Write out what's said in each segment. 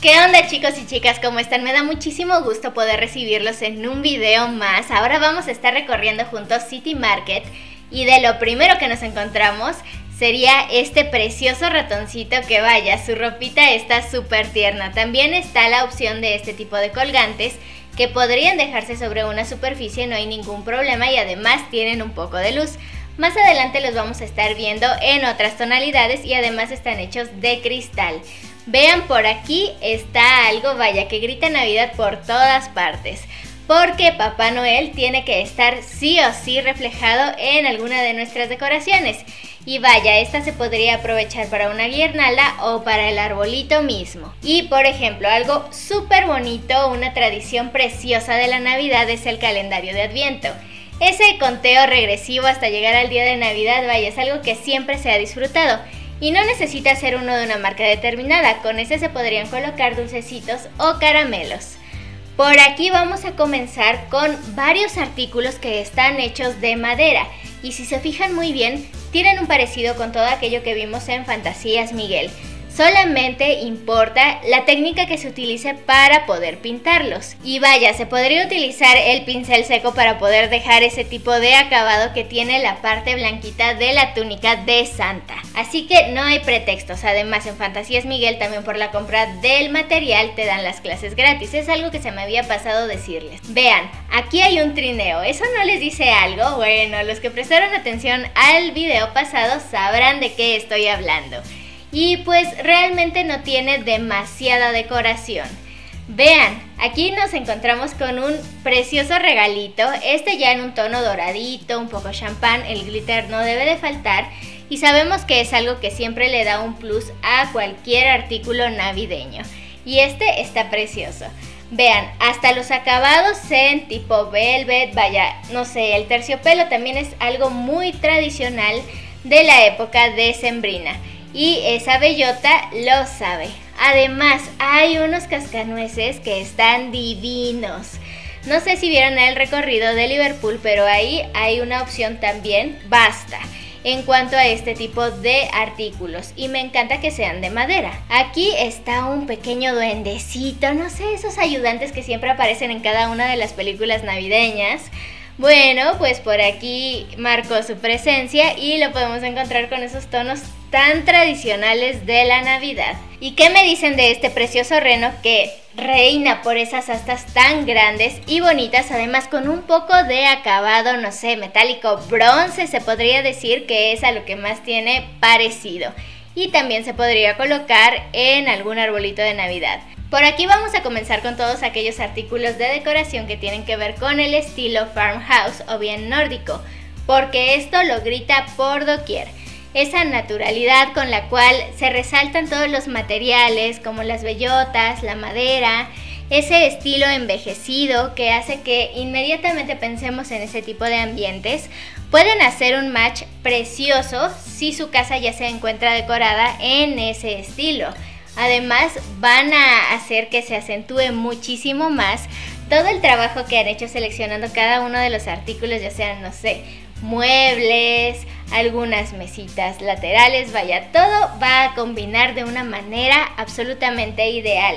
¿Qué onda chicos y chicas? ¿Cómo están? Me da muchísimo gusto poder recibirlos en un video más. Ahora vamos a estar recorriendo juntos City Market y de lo primero que nos encontramos sería este precioso ratoncito que vaya, su ropita está súper tierna. También está la opción de este tipo de colgantes que podrían dejarse sobre una superficie, no hay ningún problema y además tienen un poco de luz. Más adelante los vamos a estar viendo en otras tonalidades y además están hechos de cristal. Vean por aquí está algo, vaya, que grita Navidad por todas partes. Porque Papá Noel tiene que estar sí o sí reflejado en alguna de nuestras decoraciones. Y vaya, esta se podría aprovechar para una guirnalda o para el arbolito mismo. Y por ejemplo, algo súper bonito, una tradición preciosa de la Navidad es el calendario de Adviento. Ese conteo regresivo hasta llegar al día de Navidad, vaya, es algo que siempre se ha disfrutado. Y no necesita ser uno de una marca determinada, con ese se podrían colocar dulcecitos o caramelos. Por aquí vamos a comenzar con varios artículos que están hechos de madera y si se fijan muy bien, tienen un parecido con todo aquello que vimos en Fantasías Miguel. Solamente importa la técnica que se utilice para poder pintarlos. Y vaya, se podría utilizar el pincel seco para poder dejar ese tipo de acabado que tiene la parte blanquita de la túnica de Santa. Así que no hay pretextos. Además, en Fantasías Miguel también por la compra del material te dan las clases gratis. Es algo que se me había pasado decirles. Vean, aquí hay un trineo. ¿Eso no les dice algo? Bueno, los que prestaron atención al video pasado sabrán de qué estoy hablando y pues realmente no tiene demasiada decoración. Vean, aquí nos encontramos con un precioso regalito, este ya en un tono doradito, un poco champán, el glitter no debe de faltar y sabemos que es algo que siempre le da un plus a cualquier artículo navideño. Y este está precioso. Vean, hasta los acabados en tipo velvet, vaya, no sé, el terciopelo también es algo muy tradicional de la época de Sembrina y esa bellota lo sabe. Además, hay unos cascanueces que están divinos. No sé si vieron el recorrido de Liverpool, pero ahí hay una opción también, basta, en cuanto a este tipo de artículos. Y me encanta que sean de madera. Aquí está un pequeño duendecito, no sé, esos ayudantes que siempre aparecen en cada una de las películas navideñas. Bueno, pues por aquí marcó su presencia y lo podemos encontrar con esos tonos tan tradicionales de la Navidad. ¿Y qué me dicen de este precioso reno que reina por esas astas tan grandes y bonitas, además con un poco de acabado, no sé, metálico bronce, se podría decir que es a lo que más tiene parecido. Y también se podría colocar en algún arbolito de Navidad. Por aquí vamos a comenzar con todos aquellos artículos de decoración que tienen que ver con el estilo farmhouse o bien nórdico, porque esto lo grita por doquier. Esa naturalidad con la cual se resaltan todos los materiales como las bellotas, la madera, ese estilo envejecido que hace que inmediatamente pensemos en ese tipo de ambientes, pueden hacer un match precioso si su casa ya se encuentra decorada en ese estilo. Además, van a hacer que se acentúe muchísimo más todo el trabajo que han hecho seleccionando cada uno de los artículos, ya sean, no sé, muebles, algunas mesitas laterales, vaya, todo va a combinar de una manera absolutamente ideal.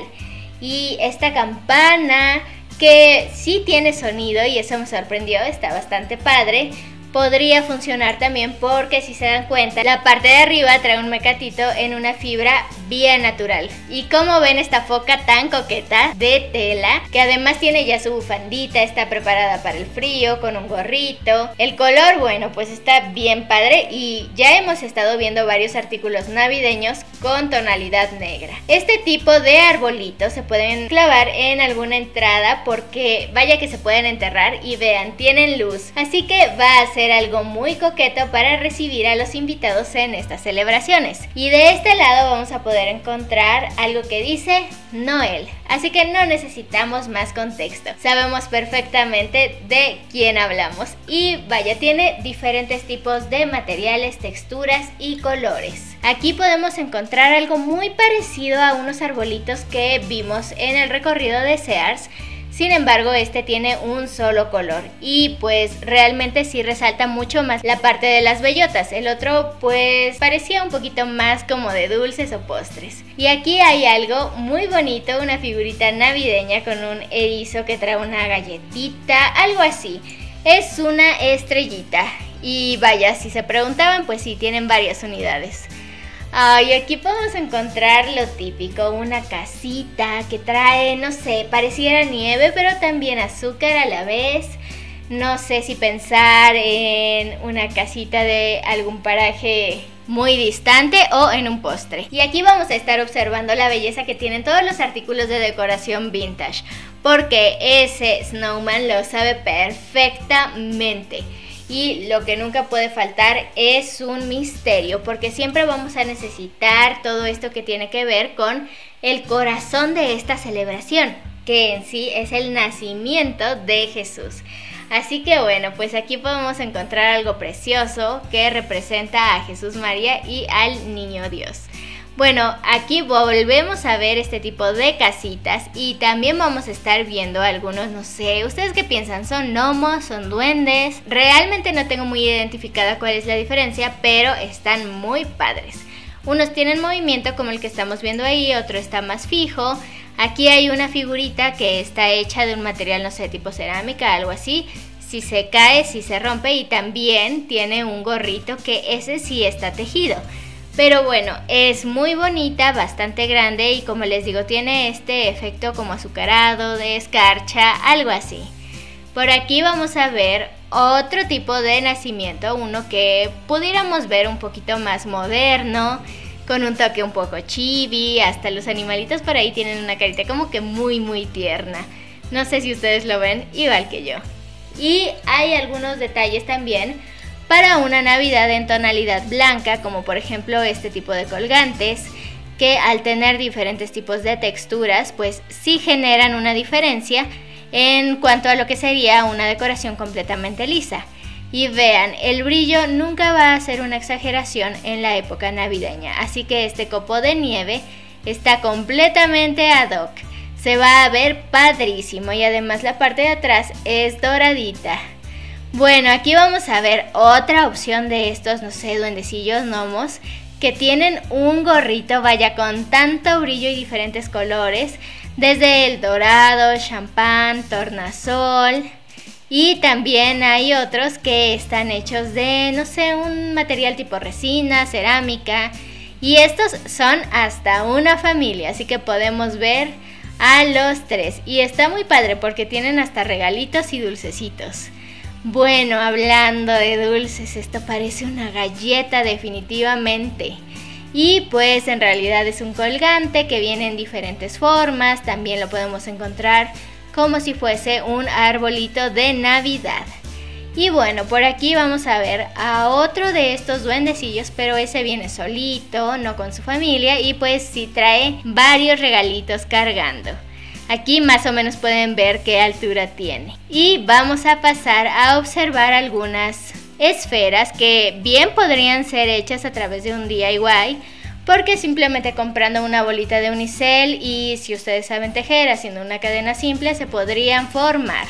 Y esta campana que sí tiene sonido y eso me sorprendió, está bastante padre, podría funcionar también porque si se dan cuenta la parte de arriba trae un mecatito en una fibra bien natural. Y como ven esta foca tan coqueta de tela que además tiene ya su bufandita está preparada para el frío con un gorrito. El color bueno pues está bien padre y ya hemos estado viendo varios artículos navideños con tonalidad negra. Este tipo de arbolitos se pueden clavar en alguna entrada porque vaya que se pueden enterrar y vean tienen luz. Así que va a ser algo muy coqueto para recibir a los invitados en estas celebraciones. Y de este lado vamos a poder encontrar algo que dice Noel. Así que no necesitamos más contexto. Sabemos perfectamente de quién hablamos. Y vaya, tiene diferentes tipos de materiales, texturas y colores. Aquí podemos encontrar algo muy parecido a unos arbolitos que vimos en el recorrido de Sears Sin embargo, este tiene un solo color y pues realmente sí resalta mucho más la parte de las bellotas. El otro pues parecía un poquito más como de dulces o postres. Y aquí hay algo muy bonito, una figurita navideña con un erizo que trae una galletita, algo así. Es una estrellita. Y vaya, si se preguntaban, pues sí, tienen varias unidades. Ay, aquí podemos encontrar lo típico, una casita que trae, no sé, pareciera nieve, pero también azúcar a la vez. No sé si pensar en una casita de algún paraje muy distante o en un postre. Y aquí vamos a estar observando la belleza que tienen todos los artículos de decoración vintage, porque ese snowman lo sabe perfectamente. Y lo que nunca puede faltar es un misterio, porque siempre vamos a necesitar todo esto que tiene que ver con el corazón de esta celebración, que en sí es el nacimiento de Jesús. Así que bueno, pues aquí podemos encontrar algo precioso que representa a Jesús María y al Niño Dios. Bueno, aquí volvemos a ver este tipo de casitas y también vamos a estar viendo algunos, no sé, ¿ustedes qué piensan? ¿Son gnomos? ¿Son duendes? Realmente no tengo muy identificada cuál es la diferencia, pero están muy padres. Unos tienen movimiento como el que estamos viendo ahí, otro está más fijo. Aquí hay una figurita que está hecha de un material, no sé, tipo cerámica, algo así. Si se cae, si se rompe y también tiene un gorrito que ese sí está tejido. Pero bueno, es muy bonita, bastante grande y como les digo, tiene este efecto como azucarado, de escarcha, algo así. Por aquí vamos a ver otro tipo de nacimiento, uno que pudiéramos ver un poquito más moderno, con un toque un poco chibi, hasta los animalitos por ahí tienen una carita como que muy muy tierna. No sé si ustedes lo ven igual que yo. Y hay algunos detalles también para una Navidad en tonalidad blanca, como por ejemplo este tipo de colgantes, que al tener diferentes tipos de texturas, pues sí generan una diferencia en cuanto a lo que sería una decoración completamente lisa. Y vean, el brillo nunca va a ser una exageración en la época navideña, así que este copo de nieve está completamente ad hoc. Se va a ver padrísimo y además la parte de atrás es doradita. Bueno, aquí vamos a ver otra opción de estos, no sé, duendecillos gnomos que tienen un gorrito, vaya, con tanto brillo y diferentes colores, desde el dorado, champán, tornasol, y también hay otros que están hechos de, no sé, un material tipo resina, cerámica, y estos son hasta una familia, así que podemos ver a los tres, y está muy padre porque tienen hasta regalitos y dulcecitos. Bueno, hablando de dulces, esto parece una galleta definitivamente. Y pues en realidad es un colgante que viene en diferentes formas, también lo podemos encontrar como si fuese un arbolito de Navidad. Y bueno, por aquí vamos a ver a otro de estos duendecillos, pero ese viene solito, no con su familia, y pues sí trae varios regalitos cargando. Aquí más o menos pueden ver qué altura tiene. Y vamos a pasar a observar algunas esferas que bien podrían ser hechas a través de un DIY porque simplemente comprando una bolita de unicel y si ustedes saben tejer haciendo una cadena simple se podrían formar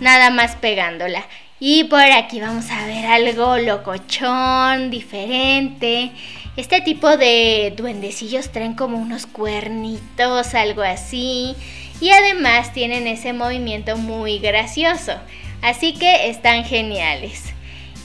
nada más pegándola y por aquí vamos a ver algo locochón, diferente. Este tipo de duendecillos traen como unos cuernitos, algo así y además tienen ese movimiento muy gracioso. Así que están geniales.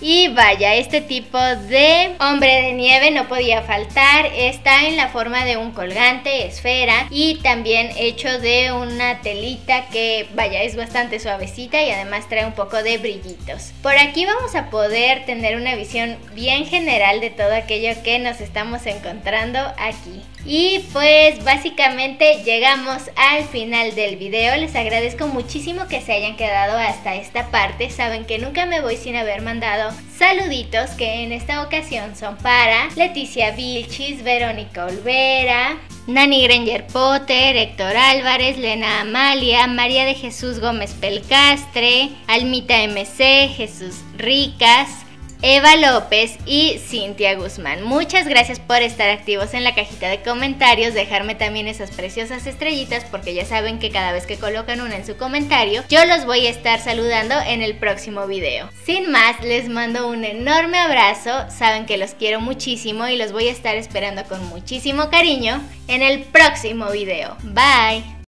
Y vaya, este tipo de hombre de nieve no podía faltar. Está en la forma de un colgante, esfera y también hecho de una telita que vaya, es bastante suavecita y además trae un poco de brillitos. Por aquí vamos a poder tener una visión bien general de todo aquello que nos estamos encontrando aquí. Y pues básicamente llegamos al final del video. Les agradezco muchísimo que se hayan quedado hasta esta parte. Saben que nunca me voy sin haber mandado saluditos que en esta ocasión son para Leticia Vilchis, Verónica Olvera, Nani Granger Potter, Héctor Álvarez, Lena Amalia, María de Jesús Gómez Pelcastre, Almita MC, Jesús Ricas, Eva López y Cintia Guzmán. Muchas gracias por estar activos en la cajita de comentarios, dejarme también esas preciosas estrellitas porque ya saben que cada vez que colocan una en su comentario, yo los voy a estar saludando en el próximo video. Sin más, les mando un enorme abrazo, saben que los quiero muchísimo y los voy a estar esperando con muchísimo cariño en el próximo video. Bye.